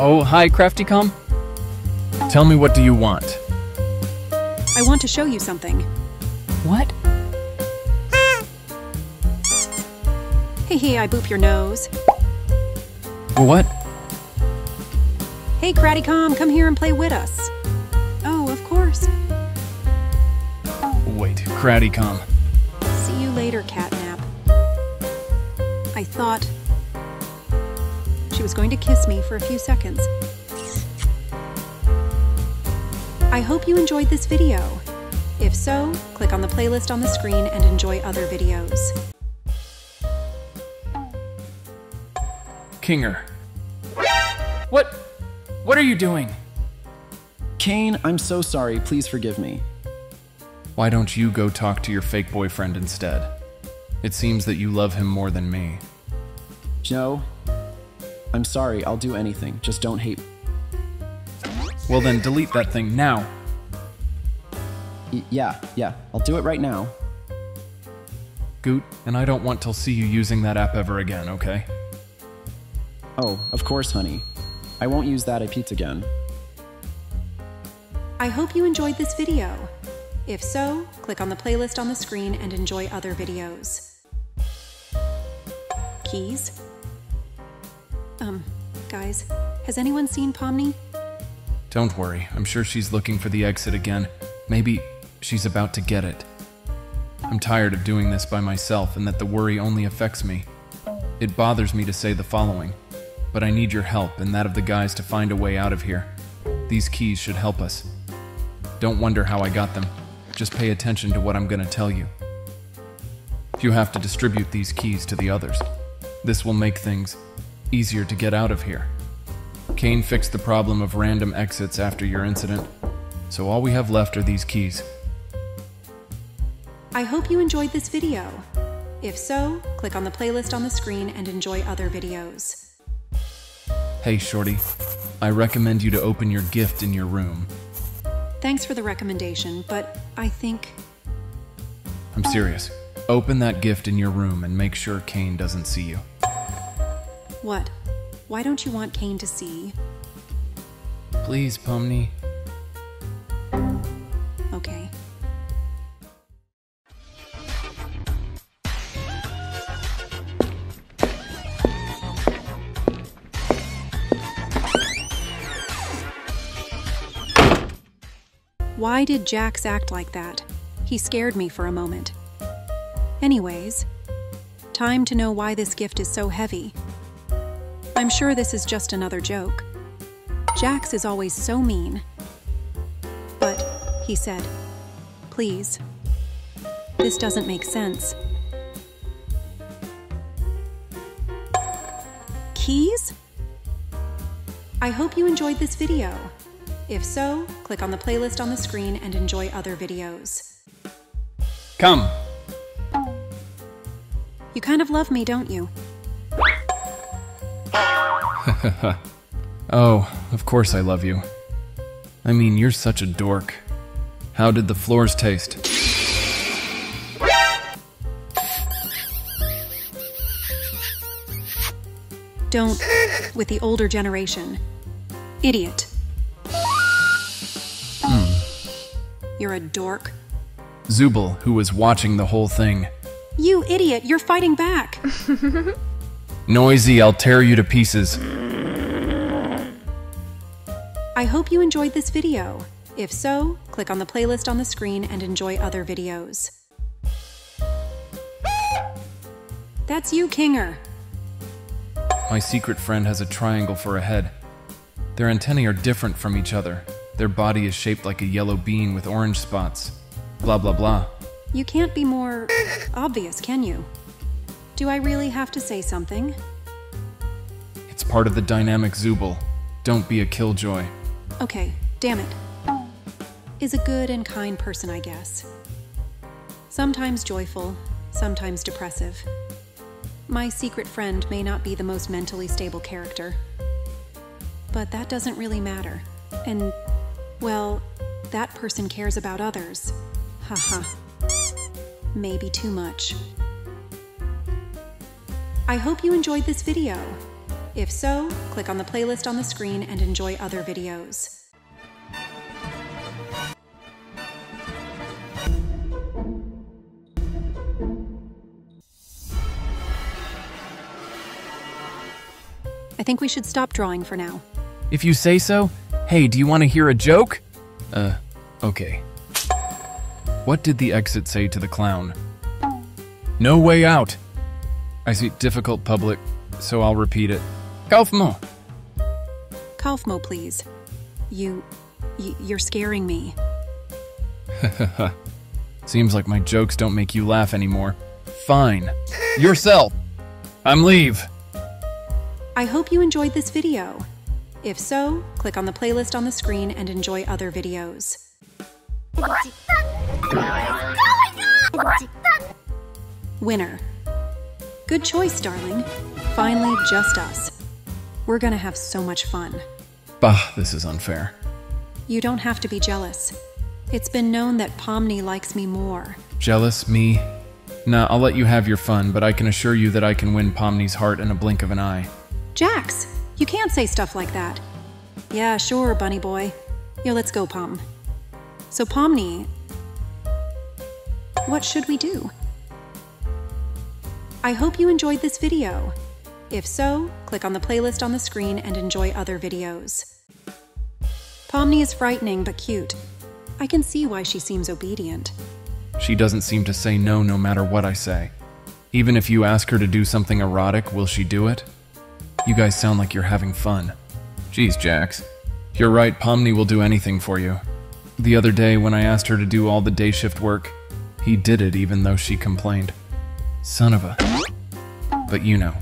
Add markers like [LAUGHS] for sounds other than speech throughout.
Oh, hi, CraftyCorn. Tell me what do you want? I want to show you something. What? Hey, hey, I boop your nose. What? Hey, CraftyCorn, come here and play with us. Oh, of course. Wait, CraftyCorn. See you later, Catnap. I thought was going to kiss me for a few seconds. I hope you enjoyed this video. If so, click on the playlist on the screen and enjoy other videos. Kinger. What? What are you doing? Caine, I'm so sorry. Please forgive me. Why don't you go talk to your fake boyfriend instead? It seems that you love him more than me. Joe, I'm sorry. I'll do anything. Just don't hate. Well, then delete that thing now. Y- yeah, yeah. I'll do it right now. Goot, and I don't want to see you using that app ever again, okay? Oh, of course, honey. I won't use that pizza again. I hope you enjoyed this video. If so, click on the playlist on the screen and enjoy other videos. Keys? Um, guys, has anyone seen Pomni? Don't worry, I'm sure she's looking for the exit again. Maybe she's about to get it. I'm tired of doing this by myself and that the worry only affects me. It bothers me to say the following, but I need your help and that of the guys to find a way out of here. These keys should help us. Don't wonder how I got them. Just pay attention to what I'm going to tell you. You have to distribute these keys to the others. This will make things easier to get out of here. Caine fixed the problem of random exits after your incident, so all we have left are these keys. I hope you enjoyed this video. If so, click on the playlist on the screen and enjoy other videos. Hey, Shorty, I recommend you to open your gift in your room. Thanks for the recommendation, but I think I'm serious. Open that gift in your room and make sure Caine doesn't see you. What? Why don't you want Caine to see? Please, Pomni. Okay. Why did Jax act like that? He scared me for a moment. Anyways, time to know why this gift is so heavy. I'm sure this is just another joke. Jax is always so mean. But, he said, please. This doesn't make sense. Keys? I hope you enjoyed this video. If so, click on the playlist on the screen and enjoy other videos. Come! You kind of love me, don't you? [LAUGHS] Oh, of course I love you. I mean, you're such a dork. How did the floors taste? Don't with the older generation. Idiot. Hmm. You're a dork. Zooble, who was watching the whole thing. You idiot, you're fighting back. [LAUGHS] Noisy, I'll tear you to pieces. I hope you enjoyed this video. If so, click on the playlist on the screen and enjoy other videos. That's you, Kinger. My secret friend has a triangle for a head. Their antennae are different from each other. Their body is shaped like a yellow bean with orange spots. Blah blah blah. You can't be more obvious, can you? Do I really have to say something? It's part of the dynamic Zooble. Don't be a killjoy. Okay, damn it. Is a good and kind person, I guess. Sometimes joyful, sometimes depressive. My secret friend may not be the most mentally stable character. But that doesn't really matter. And, well, that person cares about others. Haha. Maybe too much. I hope you enjoyed this video. If so, click on the playlist on the screen and enjoy other videos. I think we should stop drawing for now. If you say so. Hey, do you want to hear a joke? Uh, okay. What did the exit say to the clown? No way out. I see difficult public, so I'll repeat it. Kaufmo. Kaufmo, please. You. y- you're scaring me. [LAUGHS] Seems like my jokes don't make you laugh anymore. Fine. Yourself. I'm leave. I hope you enjoyed this video. If so, click on the playlist on the screen and enjoy other videos. Winner. Good choice, darling. Finally, just us. We're gonna have so much fun. Bah, this is unfair. You don't have to be jealous. It's been known that Pomni likes me more. Jealous, me? Nah, I'll let you have your fun, but I can assure you that I can win Pomni's heart in a blink of an eye. Jax, you can't say stuff like that. Yeah, sure, bunny boy. Yo, let's go, Pom. So, Pomni, what should we do? I hope you enjoyed this video. If so, click on the playlist on the screen and enjoy other videos. Pomni is frightening but cute. I can see why she seems obedient. She doesn't seem to say no no matter what I say. Even if you ask her to do something erotic, will she do it? You guys sound like you're having fun. Geez, Jax. You're right, Pomni will do anything for you. The other day, when I asked her to do all the day shift work, he did it even though she complained. Son of a. But you know.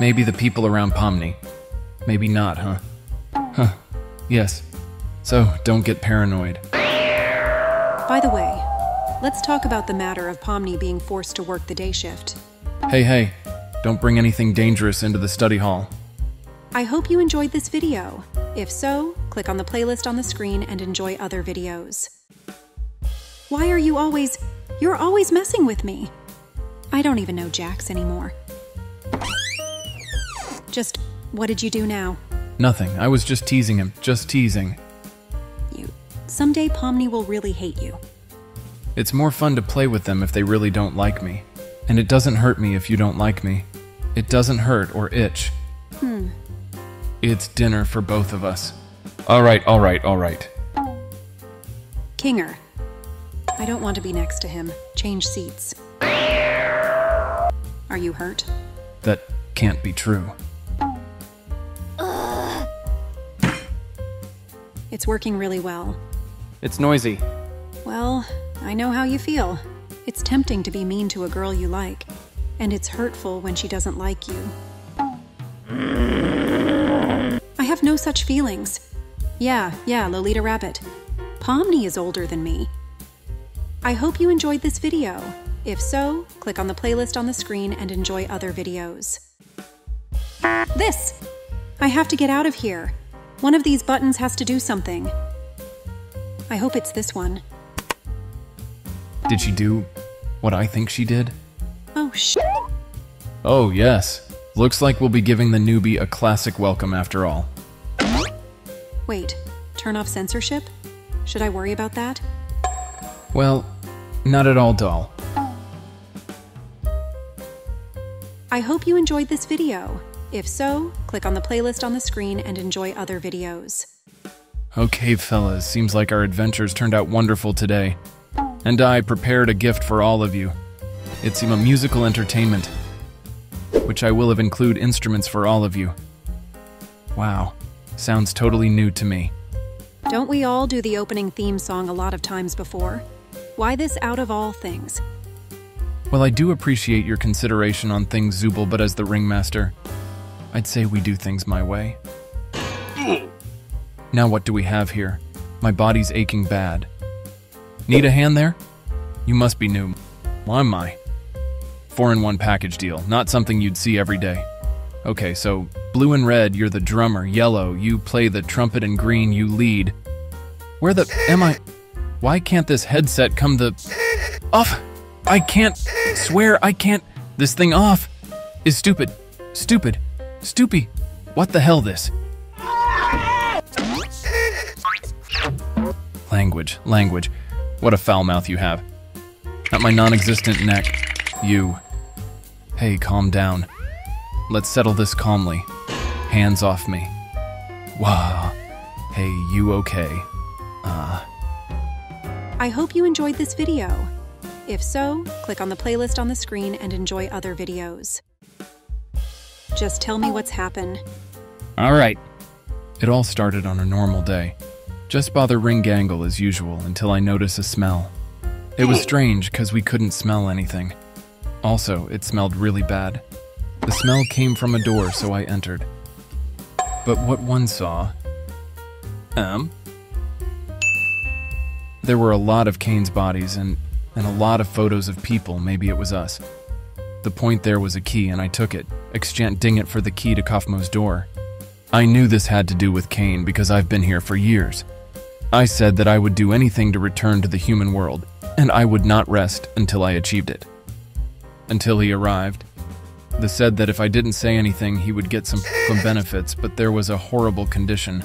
Maybe the people around Pomni. Maybe not, huh? Huh. Yes. So, don't get paranoid. By the way, let's talk about the matter of Pomni being forced to work the day shift. Hey, hey, don't bring anything dangerous into the study hall. I hope you enjoyed this video. If so, click on the playlist on the screen and enjoy other videos. Why are you always. You're always messing with me. I don't even know Jax anymore. Just, what did you do now? Nothing. I was just teasing him. Just teasing. You. Someday Pomni will really hate you. It's more fun to play with them if they really don't like me. And it doesn't hurt me if you don't like me. It doesn't hurt or itch. Hmm. It's dinner for both of us. Alright, alright, alright. Kinger. I don't want to be next to him. Change seats. Are you hurt? That can't be true. It's working really well. It's noisy. Well, I know how you feel. It's tempting to be mean to a girl you like, and it's hurtful when she doesn't like you. I have no such feelings. Yeah, yeah, Lolita Rabbit. Pomni is older than me. I hope you enjoyed this video. If so, click on the playlist on the screen and enjoy other videos. This! I have to get out of here. One of these buttons has to do something. I hope it's this one. Did she do what I think she did? Oh, sh. Oh, yes. Looks like we'll be giving the newbie a classic welcome after all. Wait, turn off censorship? Should I worry about that? Well, not at all, doll. I hope you enjoyed this video. If so, click on the playlist on the screen and enjoy other videos. Okay, fellas, seems like our adventures turned out wonderful today. And I prepared a gift for all of you. It's a musical entertainment, which I will have include instruments for all of you. Wow, sounds totally new to me. Don't we all do the opening theme song a lot of times before? Why this out of all things? Well, I do appreciate your consideration on things, Zooble, but as the ringmaster, I'd say we do things my way. Now, what do we have here? My body's aching bad. Need a hand there? You must be new. Why am I? Four in one package deal, not something you'd see every day. Okay, so blue and red, you're the drummer. Yellow, you play the trumpet, and green, you lead. Where the am I? Why can't this headset come the off? I can't swear I can't. This thing off is stupid, stupid. Stoopy! What the hell this? Language, language. What a foul mouth you have. At my non existent neck. You. Hey, calm down. Let's settle this calmly. Hands off me. Wow. Hey, you okay? Uh, I hope you enjoyed this video. If so, click on the playlist on the screen and enjoy other videos. Just tell me what's happened. alright. It all started on a normal day. Just bother ring gangle as usual until I notice a smell. It was strange because we couldn't smell anything. Also, it smelled really bad. The smell came from a door, so I entered. But what one saw. Um? There were a lot of Caine's bodies and, and a lot of photos of people, maybe it was us. The point there was a key, and I took it, exchanging it for the key to Kaufmo's door. I knew this had to do with Caine because I've been here for years. I said that I would do anything to return to the human world, and I would not rest until I achieved it. Until he arrived. The said that if I didn't say anything, he would get some, some benefits, but there was a horrible condition.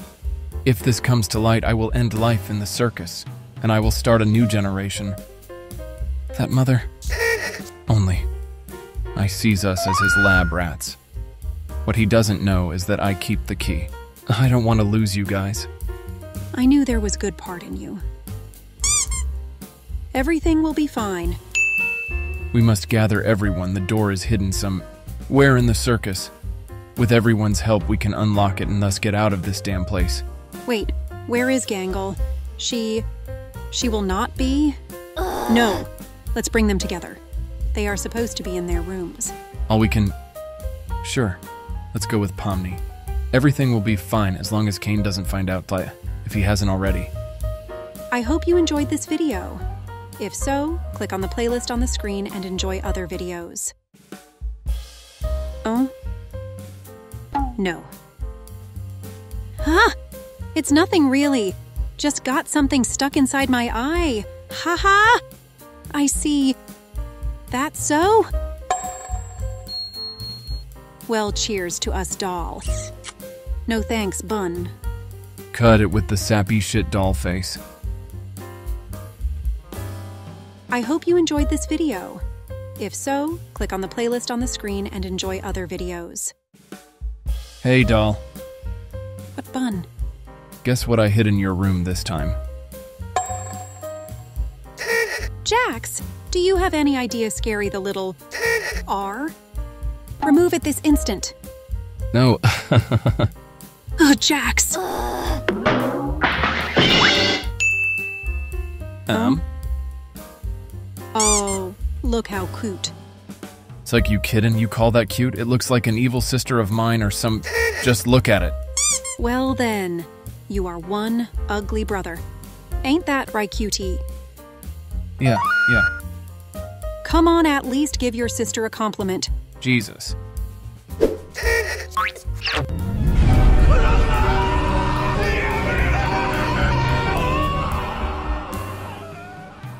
If this comes to light, I will end life in the circus, and I will start a new generation. That mother? Only. I sees us as his lab rats. What he doesn't know is that I keep the key. I don't want to lose you guys. I knew there was good part in you. Everything will be fine. We must gather everyone. The door is hidden some. Where in the circus? With everyone's help, we can unlock it and thus get out of this damn place. Wait, where is Gangle? She. she will not be? No. Let's bring them together. They are supposed to be in their rooms. All we can. Sure. Let's go with Pomni. Everything will be fine as long as Caine doesn't find out if he hasn't already. I hope you enjoyed this video. If so, click on the playlist on the screen and enjoy other videos. Oh? No. Huh? It's nothing really. Just got something stuck inside my eye. Ha ha! I see. That's so? Well, cheers to us, doll. No thanks, bun. Cut it with the sappy shit doll face. I hope you enjoyed this video. If so, click on the playlist on the screen and enjoy other videos. Hey, doll. What bun? Guess what I hid in your room this time? Jax, do you have any idea scary the little R? Remove it this instant. No. [LAUGHS] Oh, Jax. um? Oh, look how cute. It's like you kidding? You call that cute? It looks like an evil sister of mine or some. Just look at it. Well then, you are one ugly brother. Ain't that right, cutie? Yeah, yeah. Come on, at least give your sister a compliment. Jesus.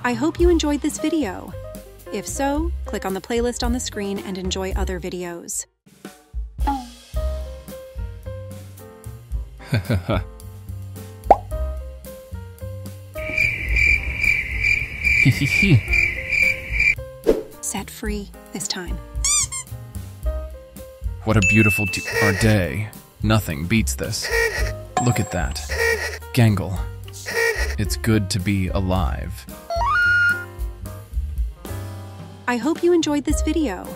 I hope you enjoyed this video. If so, click on the playlist on the screen and enjoy other videos. [LAUGHS] Set free this time. what a beautiful our day. Nothing beats this. Look at that. Gangle. It's good to be alive. I hope you enjoyed this video.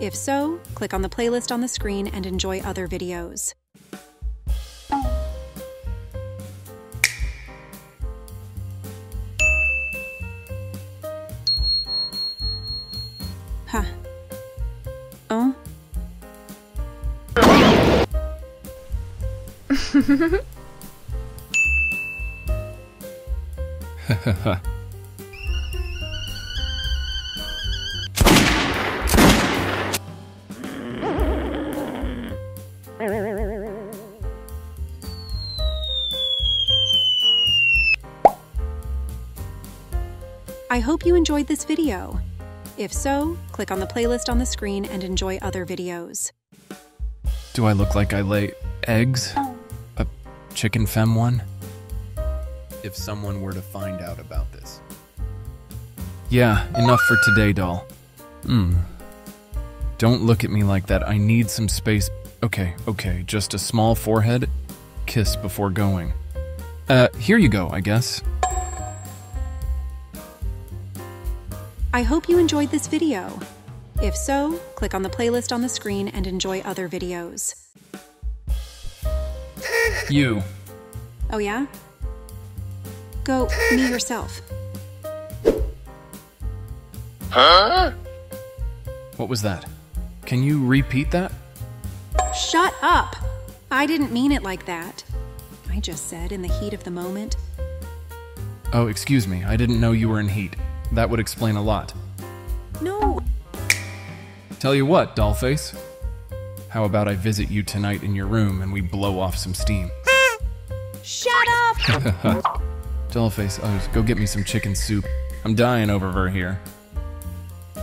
If so, click on the playlist on the screen and enjoy other videos. I hope you enjoyed this video. If so, click on the playlist on the screen and enjoy other videos. Do I look like I lay eggs? A chicken fem one? If someone were to find out about this. Yeah, enough for today, doll. Hmm. Don't look at me like that. I need some space. Okay, okay, just a small forehead. Kiss before going. Uh, here you go, I guess. I hope you enjoyed this video. If so, click on the playlist on the screen and enjoy other videos. You. Oh, yeah? Go me yourself. Huh? What was that? Can you repeat that? Shut up! I didn't mean it like that. I just said in the heat of the moment. Oh, excuse me. I didn't know you were in heat. That would explain a lot. No, Tell you what, Dollface. How about I visit you tonight in your room and we blow off some steam? shut up! [LAUGHS] Dollface, oh, go get me some chicken soup. I'm dying over her here.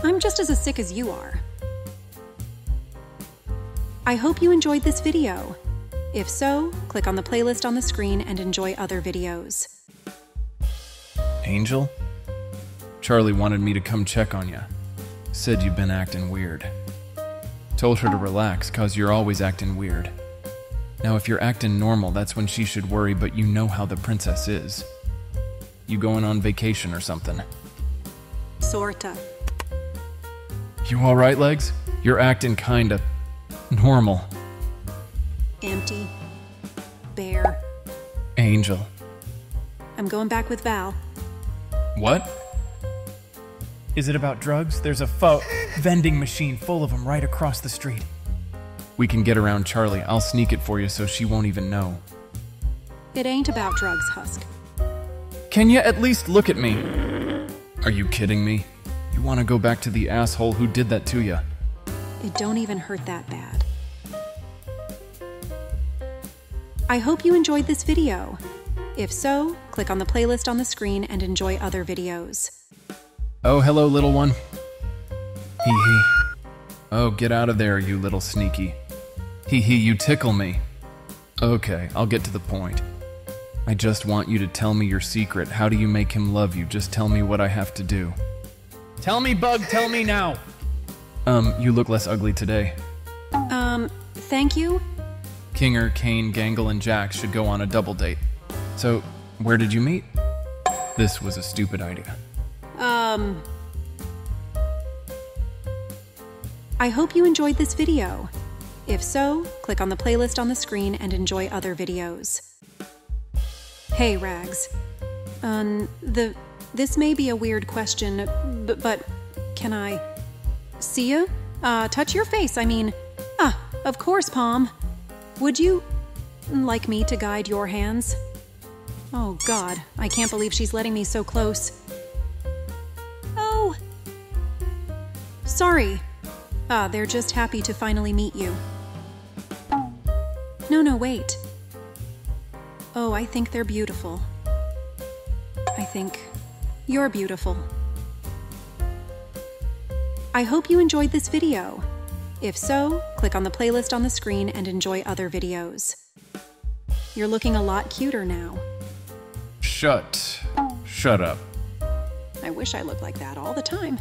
I'm just as sick as you are. I hope you enjoyed this video. If so, click on the playlist on the screen and enjoy other videos. Angel? Charlie wanted me to come check on you. Said you've been acting weird. Told her to relax, cause you're always acting weird. Now, if you're acting normal, that's when she should worry, but you know how the princess is. You going on vacation or something? Sorta. You alright, Legs? You're acting kinda normal. Empty. Bare. Angel. I'm going back with Val. What? Is it about drugs? There's a fo- vending machine full of them right across the street. We can get around Charlie. I'll sneak it for you so she won't even know. It ain't about drugs, Husk. Can you at least look at me? Are you kidding me? You want to go back to the asshole who did that to you? It don't even hurt that bad. I hope you enjoyed this video. If so, click on the playlist on the screen and enjoy other videos. Oh, hello, little one. Hee hee. Oh, get out of there, you little sneaky. Hee hee, you tickle me. Okay, I'll get to the point. I just want you to tell me your secret. How do you make him love you? Just tell me what I have to do. Tell me, Bug, tell me now! Um, you look less ugly today. Um, thank you? Kinger, Caine, Gangle, and Jax should go on a double date. So, where did you meet? This was a stupid idea. Um. I hope you enjoyed this video. If so, click on the playlist on the screen and enjoy other videos. Hey, Rags. Um, the. This may be a weird question, but, but can I see you? Uh, touch your face, I mean. Ah, of course, Palm. Would you like me to guide your hands? Oh, God, I can't believe she's letting me so close. Sorry. Ah, they're just happy to finally meet you. No, no, wait. Oh, I think they're beautiful. I think you're beautiful. I hope you enjoyed this video. If so, click on the playlist on the screen and enjoy other videos. You're looking a lot cuter now. Shut. Shut up. I wish I looked like that all the time.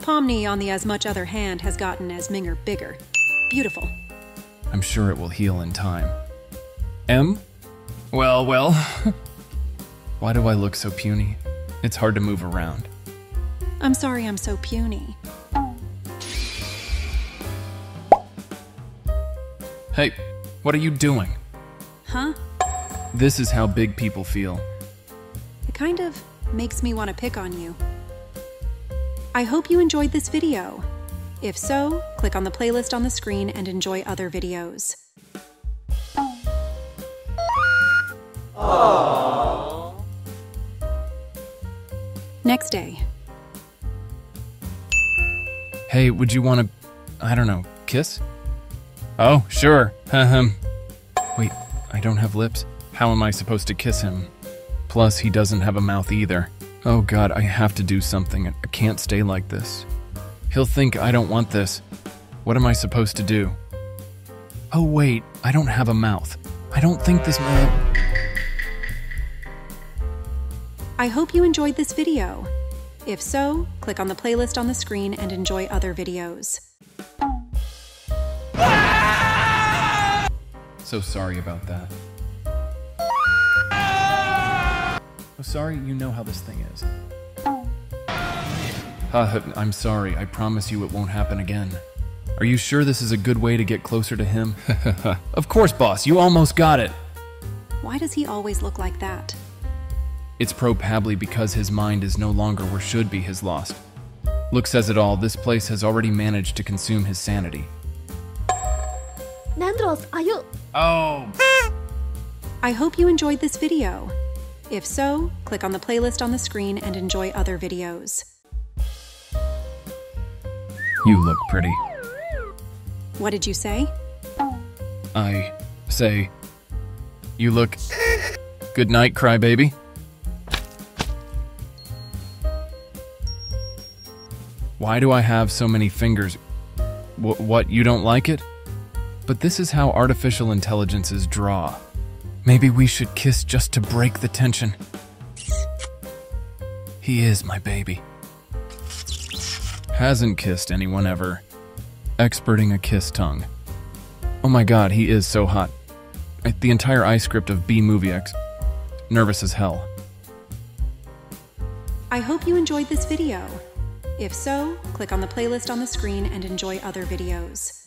Pomni, on the as much other hand, has gotten as Minger bigger. Beautiful. I'm sure it will heal in time. M? Well, well. [LAUGHS] Why do I look so puny? It's hard to move around. I'm sorry I'm so puny. Hey, what are you doing? Huh? This is how big people feel. It kind of makes me want to pick on you. I hope you enjoyed this video. If so, click on the playlist on the screen and enjoy other videos. Next day. Hey, would you want to, I don't know, kiss? Oh, sure. [LAUGHS] Wait, I don't have lips. How am I supposed to kiss him? Plus, he doesn't have a mouth either. Oh god, I have to do something. I can't stay like this. He'll think I don't want this. What am I supposed to do? Oh, wait, I don't have a mouth. I don't think this. Uh, I hope you enjoyed this video. If so, click on the playlist on the screen and enjoy other videos. so sorry about that. Sorry, you know how this thing is. Uh, I'm sorry, I promise you it won't happen again. Are you sure this is a good way to get closer to him? [LAUGHS] of course, boss, you almost got it. Why does he always look like that? It's probably because his mind is no longer where should be his lost. Look says it all, this place has already managed to consume his sanity. Nandros, ayo. Oh! I hope you enjoyed this video. If so, click on the playlist on the screen and enjoy other videos. You look pretty. What did you say? I say, you look. Good night, crybaby. Why do I have so many fingers? W- what, you don't like it? But this is how artificial intelligences draw. Maybe we should kiss just to break the tension. He is my baby. Hasn't kissed anyone ever. Experting a kiss tongue. Oh my god, he is so hot. The entire I script of B Movie X. Nervous as hell. I hope you enjoyed this video. If so, click on the playlist on the screen and enjoy other videos.